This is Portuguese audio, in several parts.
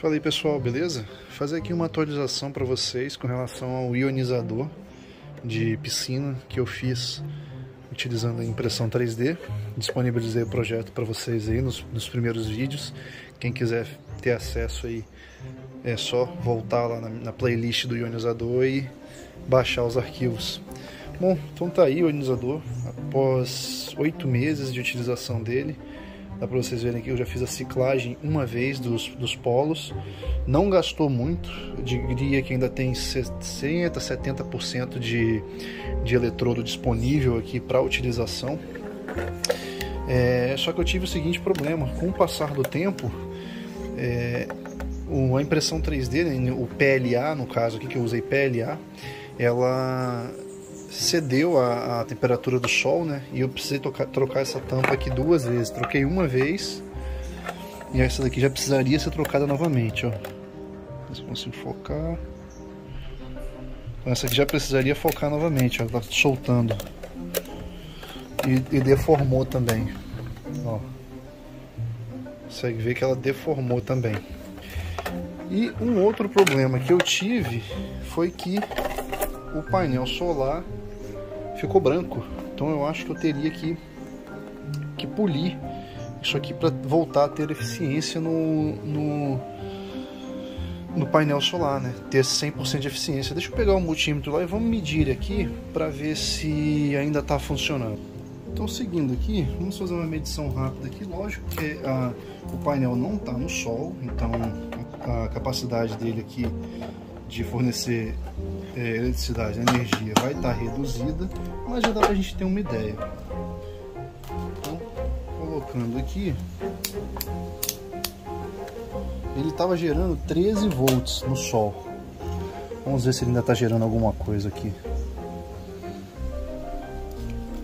Fala aí pessoal, beleza? Fazer aqui uma atualização para vocês com relação ao ionizador de piscina que eu fiz utilizando a impressão 3D. Disponibilizei o projeto para vocês aí nos, nos, primeiros vídeos. Quem quiser ter acesso aí é só voltar lá na, na playlist do ionizador e baixar os arquivos. Bom, então tá aí o ionizador após oito meses de utilização dele Dá para vocês verem aqui, eu já fiz a ciclagem uma vez dos, dos polos. Não gastou muito, eu diria que ainda tem 60, 70% de, de eletrodo disponível aqui para utilização. É, só que eu tive o seguinte problema, com o passar do tempo, é, a impressão 3D, né, o PLA no caso aqui que eu usei PLA, ela cedeu a, temperatura do sol, né? E eu precisei trocar essa tampa aqui duas vezes. Troquei uma vez e essa daqui já precisaria ser trocada novamente, ó. Se consigo focar. Então essa aqui já precisaria focar novamente, ó. Tá soltando. E, e deformou também, ó. Consegue ver que ela deformou também. E um outro problema que eu tive foi que o painel solar ficou branco. Então eu acho que eu teria que, que polir isso aqui para voltar a ter eficiência no, no, no, painel solar, né? Ter 100% de eficiência. Deixa eu pegar o multímetro lá e vamos medir aqui para ver se ainda está funcionando. Então seguindo aqui, vamos fazer uma medição rápida aqui. Lógico que a, o painel não está no sol, então a, a capacidade dele aqui de fornecer é, eletricidade, energia vai estar tá reduzida, mas já dá para a gente ter uma ideia. Então, colocando aqui, ele estava gerando 13 volts no sol. Vamos ver se ele ainda está gerando alguma coisa aqui.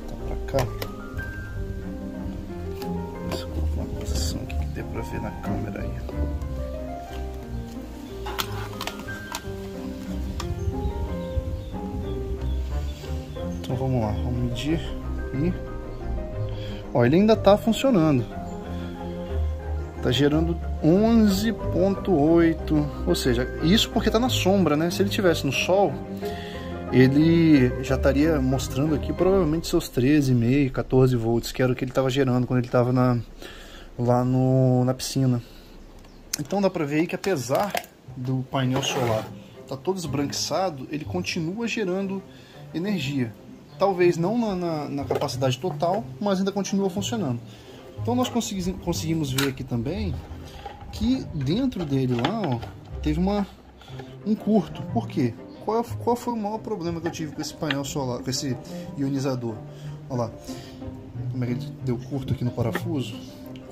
Tá para cá. Deixa eu colocar uma posição aqui que dê para ver na câmera aí. Então vamos lá, vamos medir e... Ó, ele ainda está funcionando. Está gerando 11.8, ou seja, isso porque está na sombra, né? Se ele tivesse no sol, ele já estaria mostrando aqui provavelmente seus 13,5, 14 volts, que era o que ele estava gerando quando ele estava na, lá no, na piscina. Então dá para ver aí que apesar do painel solar tá todo esbranquiçado, ele continua gerando energia talvez não na, na, na, capacidade total, mas ainda continua funcionando. Então nós conseguimos, conseguimos ver aqui também que dentro dele lá ó, teve uma, um curto. Por quê? Qual, qual foi o maior problema que eu tive com esse painel solar, com esse ionizador? Olha lá, como é que ele deu curto aqui no parafuso.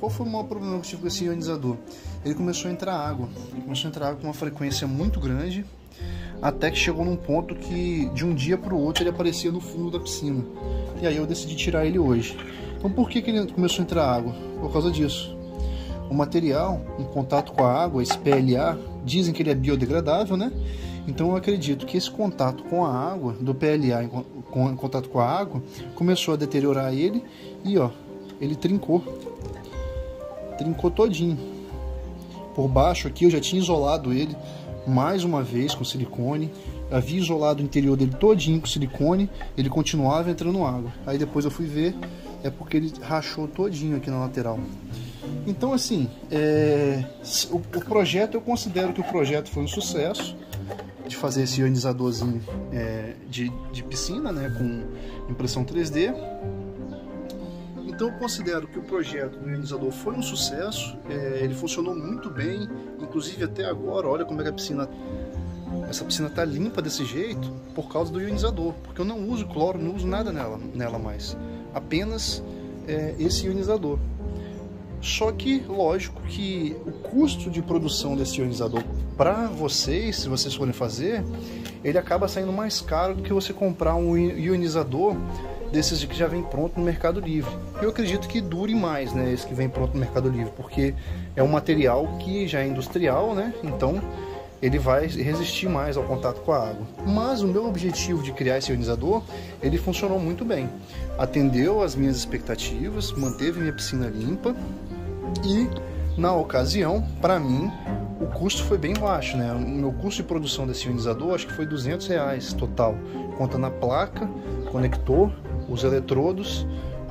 Qual foi o maior problema que eu tive com esse ionizador? Ele começou a entrar água, ele começou a entrar água com uma frequência muito grande até que chegou num ponto que de um dia para o outro ele aparecia no fundo da piscina. E aí eu decidi tirar ele hoje. Então por que, que ele começou a entrar água? Por causa disso. O material em contato com a água, esse PLA, dizem que ele é biodegradável, né? Então eu acredito que esse contato com a água, do PLA em, contato com a água, começou a deteriorar ele e ó, ele trincou. Trincou todinho. Por baixo aqui eu já tinha isolado ele mais uma vez com silicone. Havia isolado o interior dele todinho com silicone, ele continuava entrando água. Aí depois eu fui ver, é porque ele rachou todinho aqui na lateral. Então assim, é, o, o, projeto, eu considero que o projeto foi um sucesso de fazer esse ionizadorzinho é, de, de piscina, né, com impressão 3D. Então eu considero que o projeto do ionizador foi um sucesso, é, ele funcionou muito bem, inclusive até agora, olha como é que a piscina, essa piscina está limpa desse jeito por causa do ionizador, porque eu não uso cloro, não uso nada nela, nela mais, apenas é, esse ionizador. Só que, lógico que o custo de produção desse ionizador para vocês, se vocês forem fazer, ele acaba saindo mais caro do que você comprar um ionizador desses que já vem pronto no Mercado Livre. Eu acredito que dure mais, né, esse que vem pronto no Mercado Livre, porque é um material que já é industrial, né? Então ele vai resistir mais ao contato com a água. Mas o meu objetivo de criar esse ionizador, ele funcionou muito bem. Atendeu às minhas expectativas, manteve minha piscina limpa e na ocasião, para mim, o custo foi bem baixo, né? O meu custo de produção desse ionizador acho que foi 200 reais total, contando a placa, conector, os eletrodos,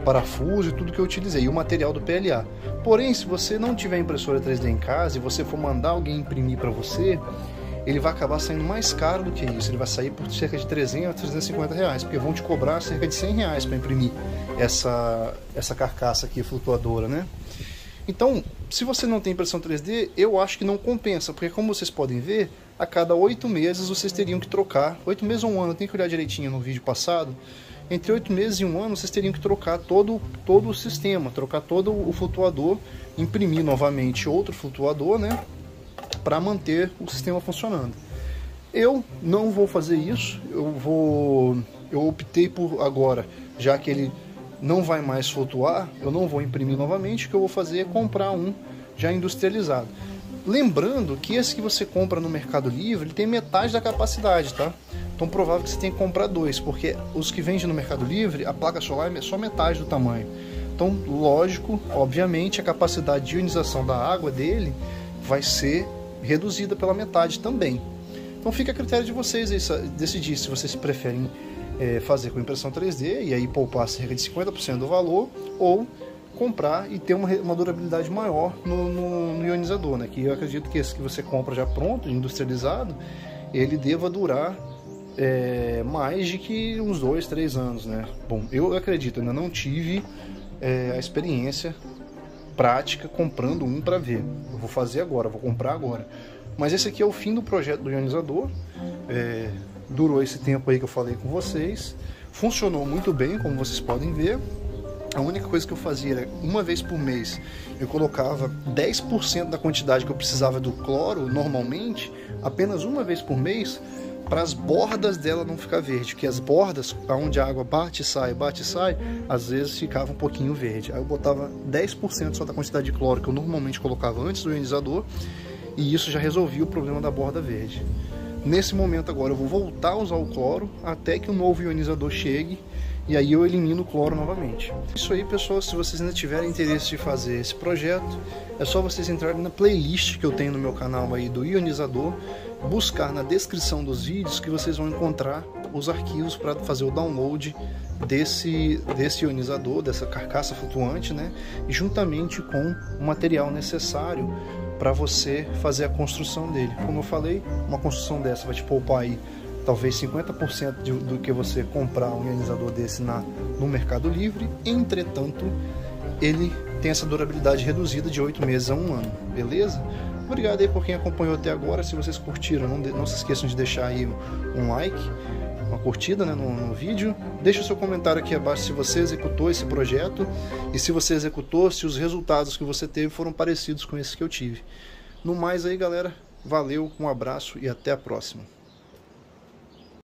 parafuso e tudo que eu utilizei, e o material do PLA. Porém, se você não tiver impressora 3D em casa e você for mandar alguém imprimir para você, ele vai acabar saindo mais caro do que isso. Ele vai sair por cerca de 300 a 350 reais, porque vão te cobrar cerca de 100 reais para imprimir essa, essa carcaça aqui flutuadora, né? Então, se você não tem impressão 3D, eu acho que não compensa, porque como vocês podem ver, a cada oito meses vocês teriam que trocar, oito meses ou um ano, tem que olhar direitinho no vídeo passado, entre oito meses e um ano vocês teriam que trocar todo, todo o sistema, trocar todo o flutuador, imprimir novamente outro flutuador, né, para manter o sistema funcionando. Eu não vou fazer isso, eu vou, eu optei por agora, já que ele não vai mais flutuar, eu não vou imprimir novamente, o que eu vou fazer é comprar um já industrializado. Lembrando que esse que você compra no Mercado Livre ele tem metade da capacidade, tá? Então provável que você tenha que comprar dois, porque os que vendem no Mercado Livre, a placa solar é só metade do tamanho. Então, lógico, obviamente, a capacidade de ionização da água dele vai ser reduzida pela metade também. Então fica a critério de vocês decidir se vocês preferem é, fazer com impressão 3D e aí poupar cerca de 50% do valor ou comprar e ter uma, uma durabilidade maior no, no, no, ionizador, né? Que eu acredito que esse que você compra já pronto, industrializado, ele deva durar é, mais de que uns dois, três anos, né? Bom, eu acredito, ainda não tive é, a experiência prática comprando um para ver. Eu vou fazer agora, vou comprar agora. Mas esse aqui é o fim do projeto do ionizador. É, durou esse tempo aí que eu falei com vocês. Funcionou muito bem, como vocês podem ver. A única coisa que eu fazia era, uma vez por mês, eu colocava 10% da quantidade que eu precisava do cloro normalmente, apenas uma vez por mês, para as bordas dela não ficar verde, que as bordas, onde a água bate e sai, bate e sai, às vezes ficava um pouquinho verde. Aí eu botava 10% só da quantidade de cloro que eu normalmente colocava antes do ionizador, e isso já resolvia o problema da borda verde. Nesse momento agora eu vou voltar a usar o cloro até que o novo ionizador chegue e aí eu elimino o cloro novamente. Isso aí, pessoal, se vocês ainda tiverem interesse de fazer esse projeto, é só vocês entrarem na playlist que eu tenho no meu canal aí do ionizador, buscar na descrição dos vídeos que vocês vão encontrar os arquivos para fazer o download desse, desse ionizador, dessa carcaça flutuante, né? E juntamente com o material necessário para você fazer a construção dele. Como eu falei, uma construção dessa vai te poupar aí talvez 50% de, do que você comprar um ionizador desse na, no Mercado Livre. Entretanto, ele tem essa durabilidade reduzida de 8 meses a um ano, beleza? Obrigado aí por quem acompanhou até agora. Se vocês curtiram, não, de, não se esqueçam de deixar aí um like uma curtida né, no, no, vídeo. Deixe o seu comentário aqui abaixo se você executou esse projeto e se você executou, se os resultados que você teve foram parecidos com esses que eu tive. No mais aí, galera, valeu, um abraço e até a próxima.